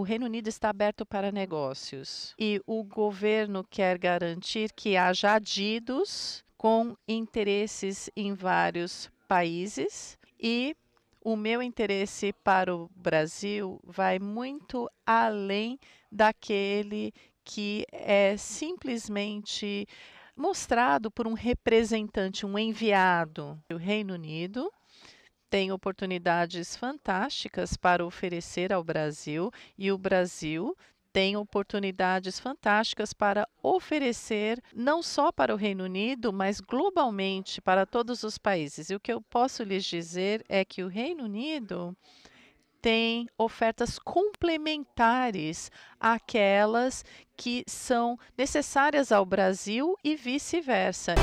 o Reino Unido está aberto para negócios e o governo quer garantir que haja adidos com interesses em vários países e o meu interesse para o Brasil vai muito além daquele que é simplesmente mostrado por um representante, um enviado. O Reino Unido tem oportunidades fantásticas para oferecer ao Brasil e o Brasil tem oportunidades fantásticas para oferecer, não só para o Reino Unido, mas globalmente para todos os países. E o que eu posso lhes dizer é que o Reino Unido tem ofertas complementares àquelas que são necessárias ao Brasil e vice-versa.